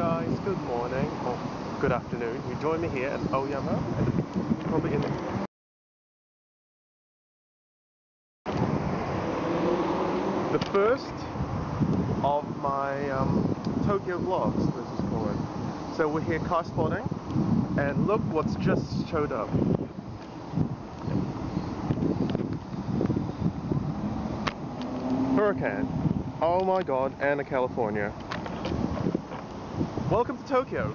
guys, good morning or good afternoon. You join me here at Aoyama and probably in the the first of my um, Tokyo vlogs, this is called. So we're here car spotting and look what's just showed up. Huracan. Oh my god, Anna, California. Welcome to Tokyo.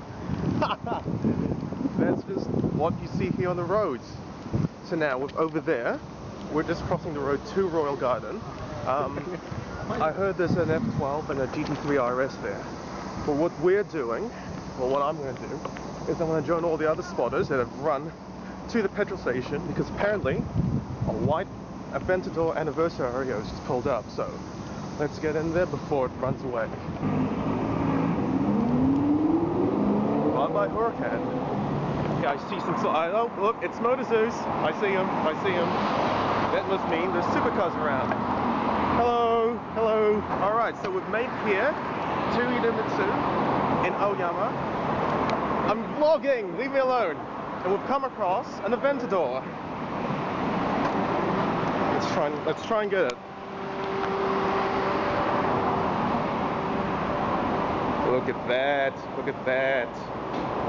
That's just what you see here on the roads. So now, we're over there, we're just crossing the road to Royal Garden. Um, I heard there's an F12 and a GT3 RS there. But what we're doing, well what I'm going to do, is I'm going to join all the other spotters that have run to the petrol station because apparently a white Aventador Anniversario has just pulled up. So let's get in there before it runs away. Bye Huracan. I see some. Oh look, it's Motor Zeus. I see him. I see him. That must mean there's supercars around. Hello, hello. All right, so we've made here to Idemitsu in Aoyama. I'm vlogging. Leave me alone. And we've come across an Aventador. Let's try and let's try and get it. Look at that. Look at that.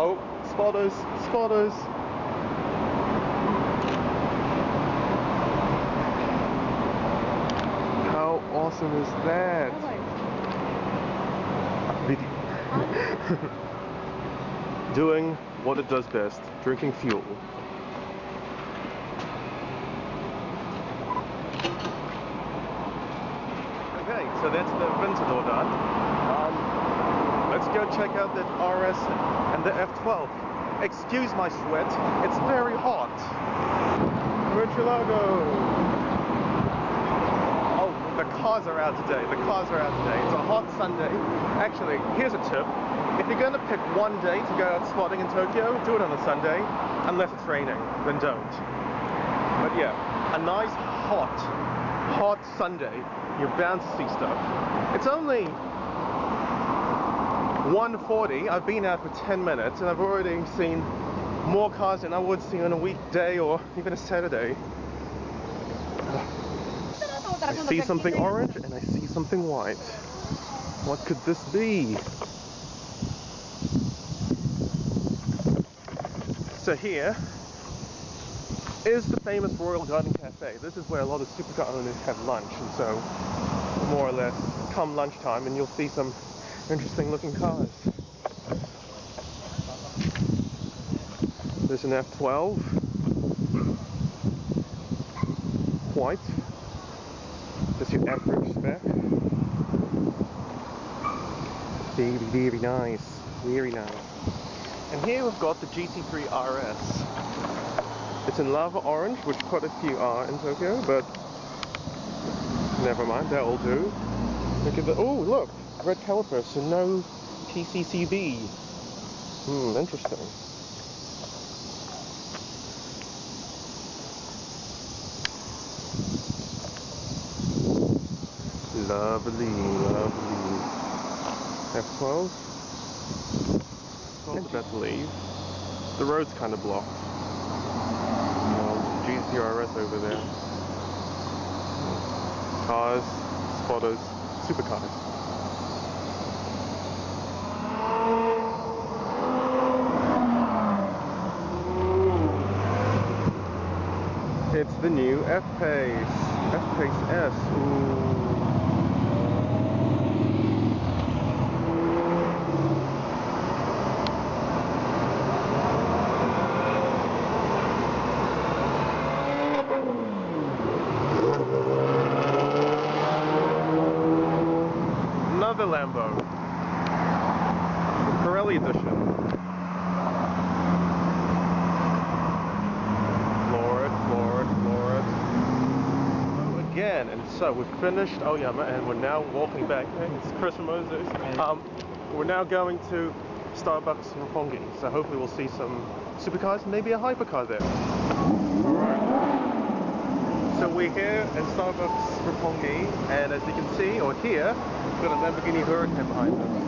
Oh, spotters, spotters. How awesome is that? Doing what it does best, drinking fuel. Okay, so that's the Aventador done. Go check out that RS and the F12. Excuse my sweat, it's very hot. Murcielago. Oh, the cars are out today. The cars are out today. It's a hot Sunday. Actually, here's a tip. If you're going to pick one day to go out spotting in Tokyo, do it on a Sunday. Unless it's raining, then don't. But yeah, a nice hot, hot Sunday. You're bound to see stuff. It's only 140. I've been out for 10 minutes and I've already seen more cars than I would see on a weekday or even a Saturday. I see something orange and I see something white. What could this be? So here is the famous Royal Garden Cafe. This is where a lot of supercar owners have lunch and so more or less come lunchtime and you'll see some interesting looking cars. There's an F12 white just your average spec. Very very nice. Very nice. And here we've got the GT3 RS it's in lava orange which quite a few are in Tokyo but never mind they'll do look at the oh look red caliper so no PCCB hmm interesting Lovely, lovely. F12. Not about to leave. The road's kind of blocked. Um, GTRS over there. Cars, spotters, It's the new F-Pace. F-Pace S. Ooh. Another Lambo. The Pirelli edition. Floor it, floor it, floor it. Oh, again, and so we've finished Aoyama and we're now walking back. Hey, it's Chris Moses. Um, we're now going to Starbucks in Roppongi. So hopefully we'll see some supercars maybe a hypercar there. So we're here at Starbucks Roppongi, and as you can see or hear, we've got a Lamborghini Huracan behind us.